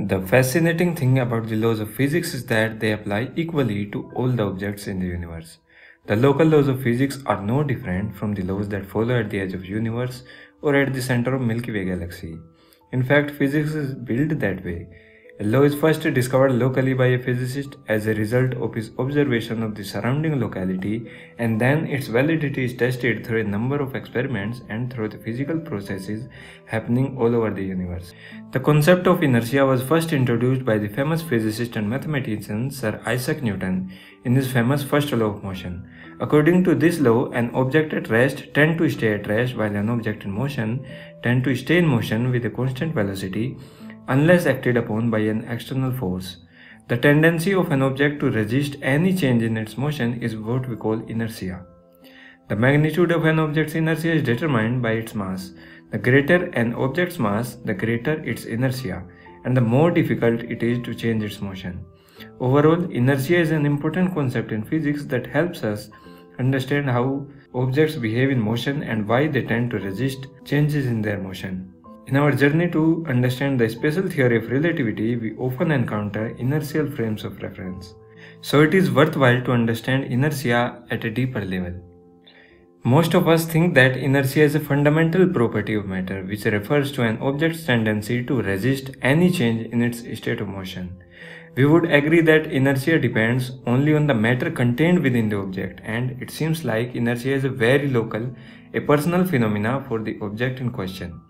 The fascinating thing about the laws of physics is that they apply equally to all the objects in the universe. The local laws of physics are no different from the laws that follow at the edge of universe or at the center of Milky Way galaxy. In fact, physics is built that way law is first discovered locally by a physicist as a result of his observation of the surrounding locality and then its validity is tested through a number of experiments and through the physical processes happening all over the universe. The concept of inertia was first introduced by the famous physicist and mathematician Sir Isaac Newton in his famous first law of motion. According to this law, an object at rest tend to stay at rest while an object in motion tend to stay in motion with a constant velocity unless acted upon by an external force. The tendency of an object to resist any change in its motion is what we call inertia. The magnitude of an object's inertia is determined by its mass. The greater an object's mass, the greater its inertia, and the more difficult it is to change its motion. Overall, inertia is an important concept in physics that helps us understand how objects behave in motion and why they tend to resist changes in their motion. In our journey to understand the special theory of relativity, we often encounter inertial frames of reference. So it is worthwhile to understand inertia at a deeper level. Most of us think that inertia is a fundamental property of matter which refers to an object's tendency to resist any change in its state of motion. We would agree that inertia depends only on the matter contained within the object and it seems like inertia is a very local, a personal phenomena for the object in question.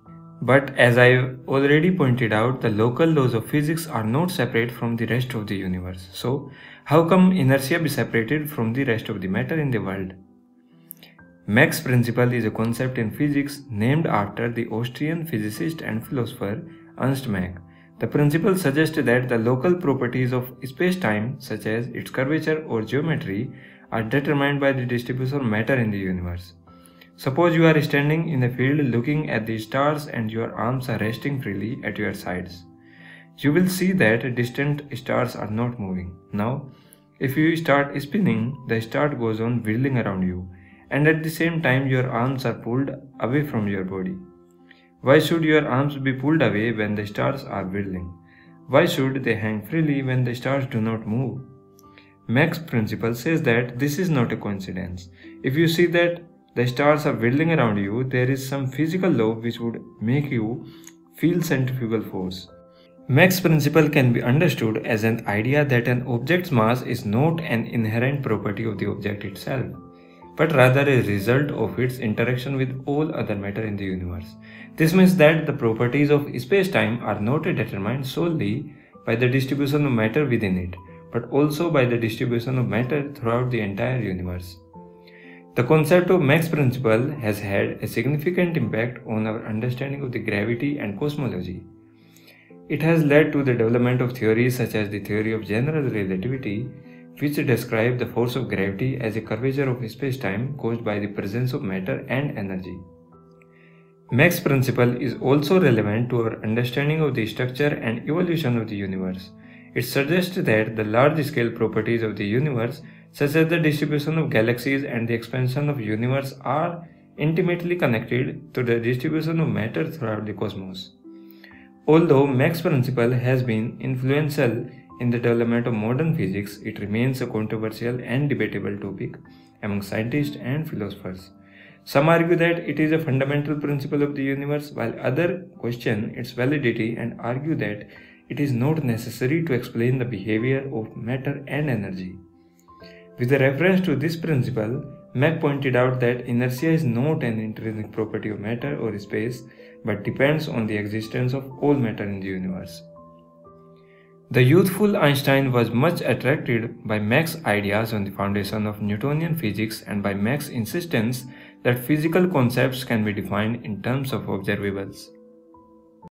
But as I've already pointed out, the local laws of physics are not separate from the rest of the universe. So, how come inertia be separated from the rest of the matter in the world? Mach's principle is a concept in physics named after the Austrian physicist and philosopher Ernst Mach. The principle suggests that the local properties of space-time, such as its curvature or geometry, are determined by the distribution of matter in the universe. Suppose you are standing in a field looking at the stars and your arms are resting freely at your sides. You will see that distant stars are not moving. Now, if you start spinning, the star goes on whirling around you and at the same time your arms are pulled away from your body. Why should your arms be pulled away when the stars are whirling? Why should they hang freely when the stars do not move? Mach's principle says that this is not a coincidence. If you see that the stars are whirling around you, there is some physical law which would make you feel centrifugal force. Mach's principle can be understood as an idea that an object's mass is not an inherent property of the object itself, but rather a result of its interaction with all other matter in the universe. This means that the properties of space-time are not determined solely by the distribution of matter within it, but also by the distribution of matter throughout the entire universe. The concept of Mach's principle has had a significant impact on our understanding of the gravity and cosmology. It has led to the development of theories such as the theory of general relativity, which describe the force of gravity as a curvature of space-time caused by the presence of matter and energy. Mach's principle is also relevant to our understanding of the structure and evolution of the universe. It suggests that the large-scale properties of the universe such as the distribution of galaxies and the expansion of universe are intimately connected to the distribution of matter throughout the cosmos. Although Mach's principle has been influential in the development of modern physics, it remains a controversial and debatable topic among scientists and philosophers. Some argue that it is a fundamental principle of the universe, while others question its validity and argue that it is not necessary to explain the behavior of matter and energy. With a reference to this principle, Mach pointed out that inertia is not an intrinsic property of matter or space, but depends on the existence of all matter in the universe. The youthful Einstein was much attracted by Mach's ideas on the foundation of Newtonian physics and by Mach's insistence that physical concepts can be defined in terms of observables.